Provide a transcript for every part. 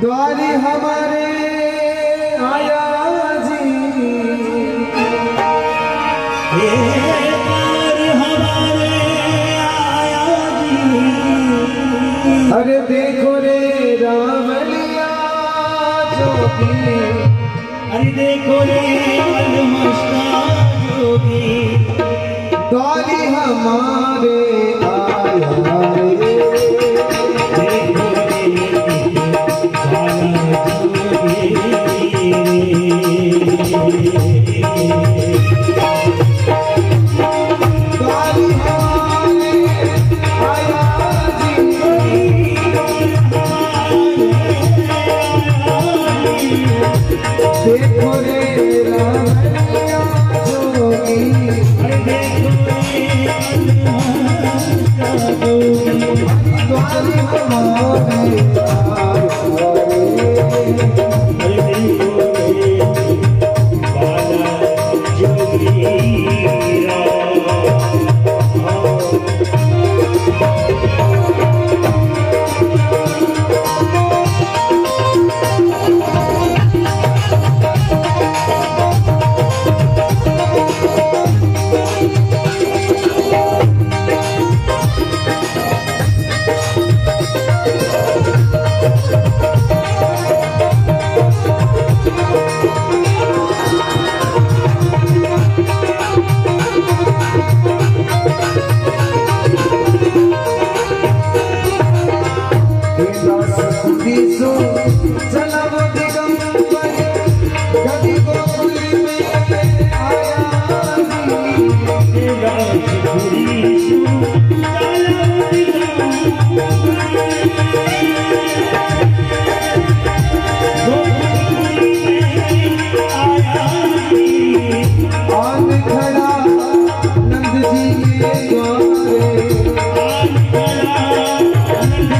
द्वारी हमारे आया जी। हमारे अरे देखो रे रामलिया जोगी अरे देखो रे जोगी द्वारी हमारे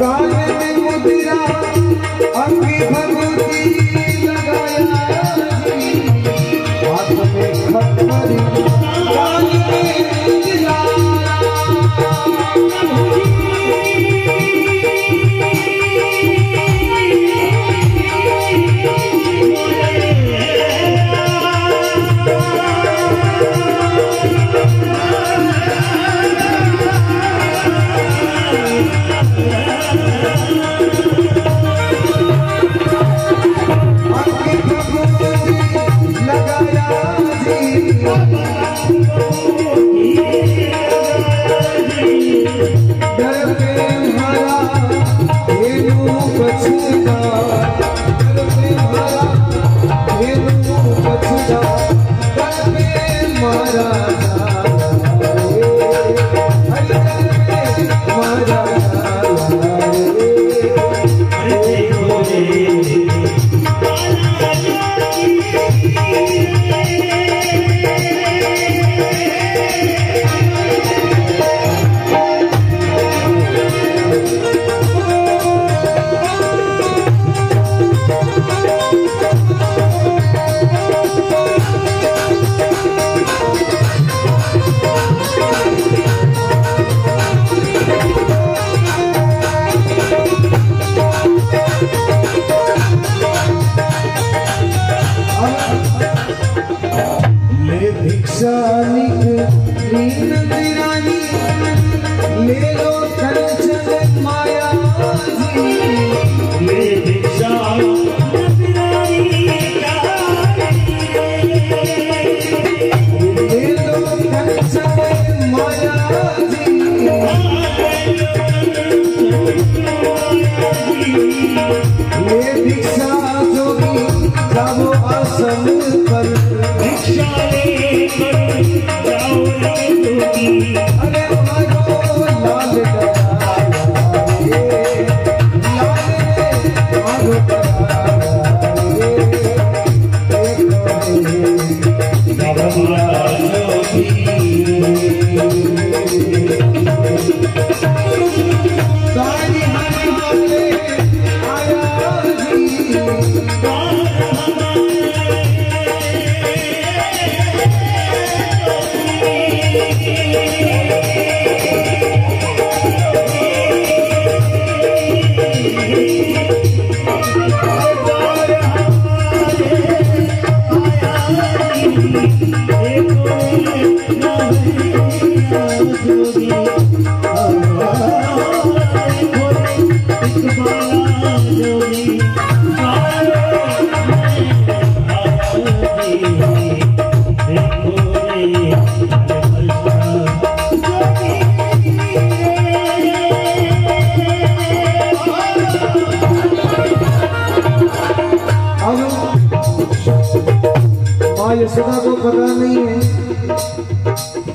Sai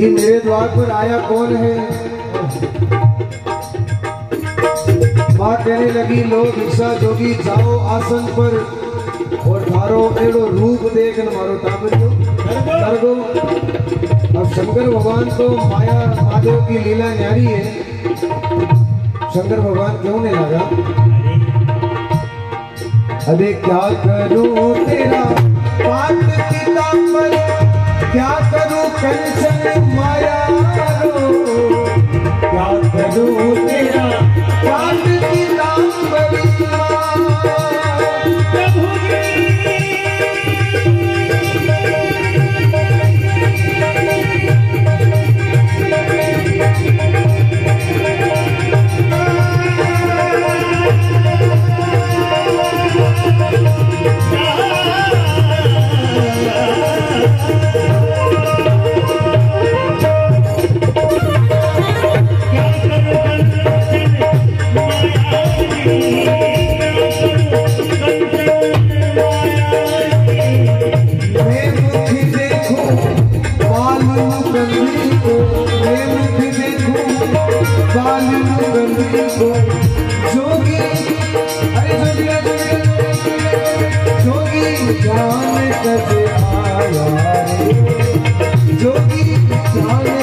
कि मेरे द्वार पर आया कौन है? माँ कहने लगी लो भिक्षा जोगी, जाओ आसन पर। और थारो एड़ो रूप देख मारो ताबरियो करगो अब शंकर भगवान तो माया महादेव की लीला न्यारी है। शंकर भगवान क्यों नहीं लगा अरे क्या करूँ तेरा? पात पीताम्बर क्या करूँ कंचन माया क्या करूँ तेरा पात जोगी जान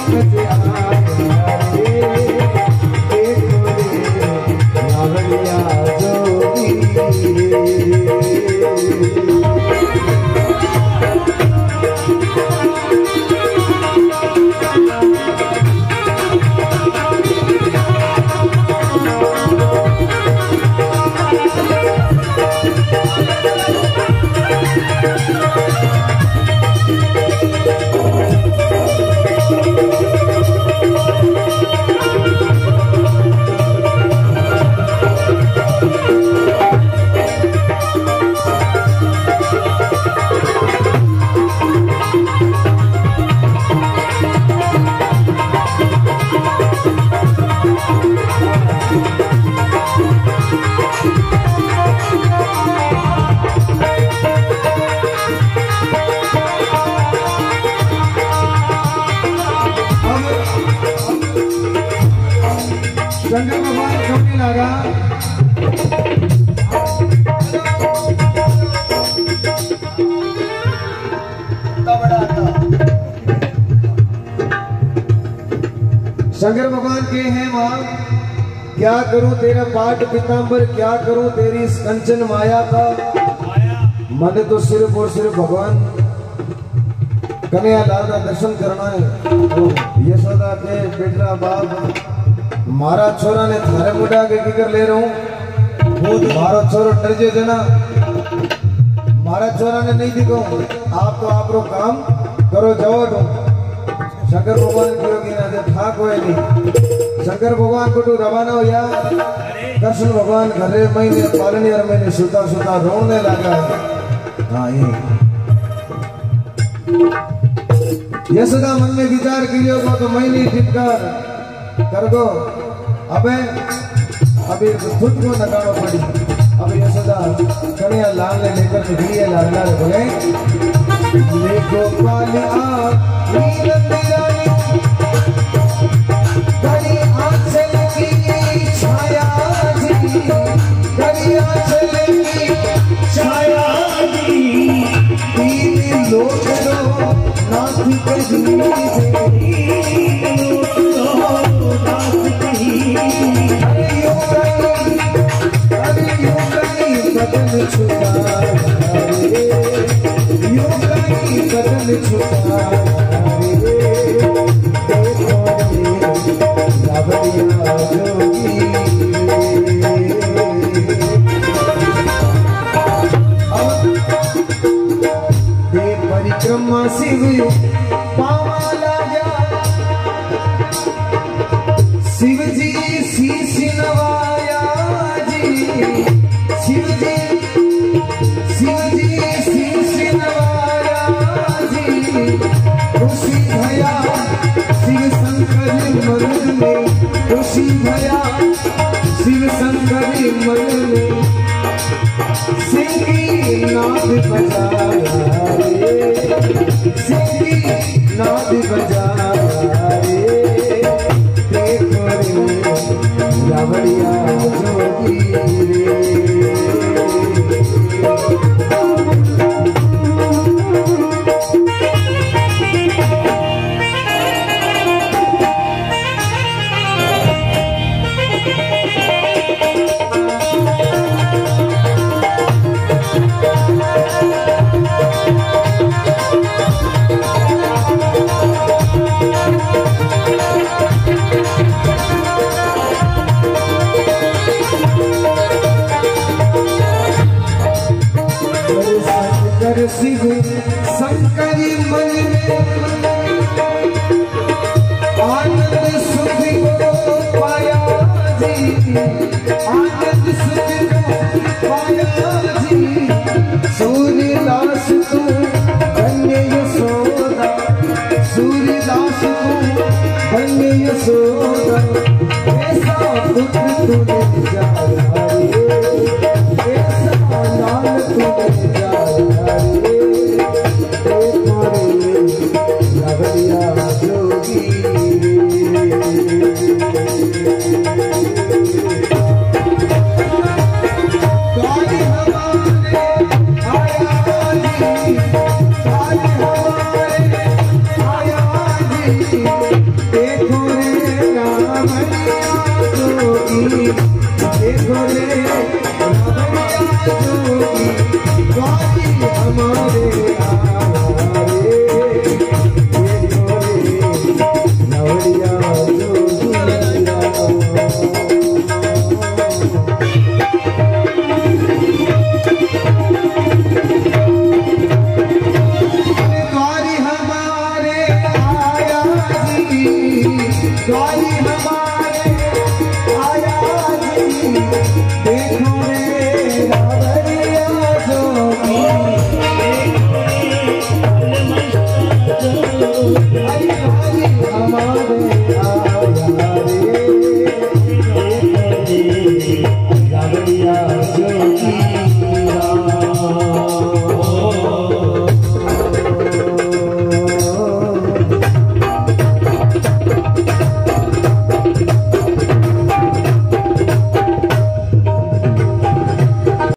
शंकर भगवान के हैं माँ। क्या करूँ तेरा पाठ पिताम्बर क्या करूँ तेरी इस कंचन माया का? मन तो सिर्फ़ और सिर्फ़ भगवान। कन्हैया लाल का दर्शन करना है। तो यशोदा के बेटा बाप, मारा छोरा ने थारे मुंडा के की कर ले रहा हूँ। वो मारो छोरो डर जे जना। मारा छोरा ने नहीं दिखो आप तो आप रो काम करो शंकर भगवान की ओर गया था ठाक हुए शंकर भगवान को तू रवाना हो या कृष्ण भगवान घरे में ने पालनी अर में ने सुता सुता रोने लगा हाँ। ये। ये सदा मन में विचार किया होगा तो मैं नहीं ठिकान कर दो अबे, अभी खुद को नकारो पड़ी। अभी ये सदा कन्या लाल ने लेकर भी ये लाल लाल बोले। पिछले गोपाल आप नीरत करी आंचल की छाया जी करी आंचल की छाया जी तीन लोग नाथ कश्मीर भया शिव शंकरी मन में सिंगी नाद बजाया रे सिंगी नाद बजाया रे देखो रे रावड़िया जोगी रे।